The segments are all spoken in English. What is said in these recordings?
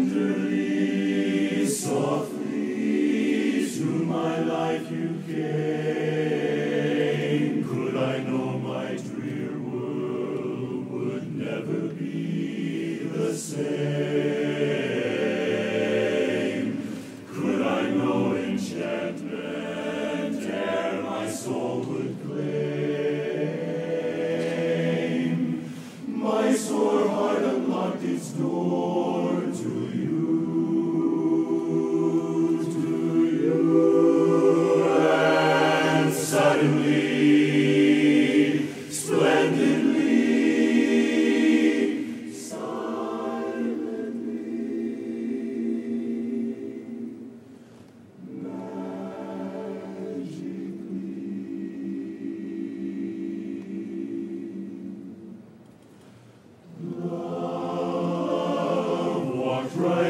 Tenderly, softly, to my life you came. Could I know my drear world would never be the same? Could I know enchantment ere my soul would claim? My sore heart unlocked its door to you, to you, and suddenly,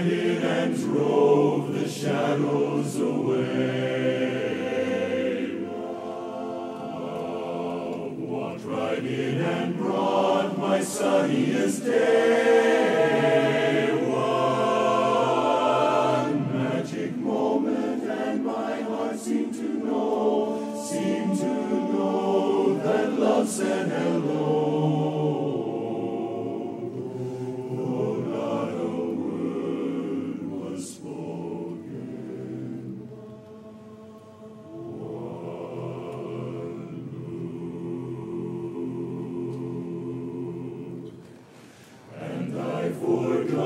walked and drove the shadows away. Walked right in and brought my sunniest day. One magic moment, and my heart seemed to know, seemed to know that love said hello. And I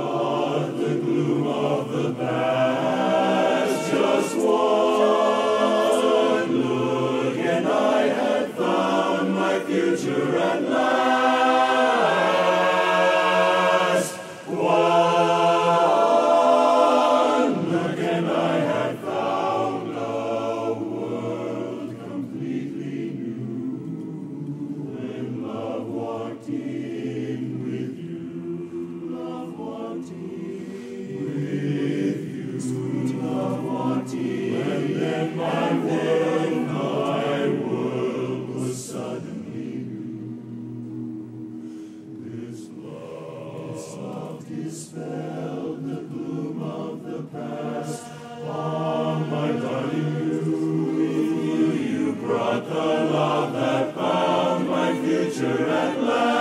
love that found my future at last.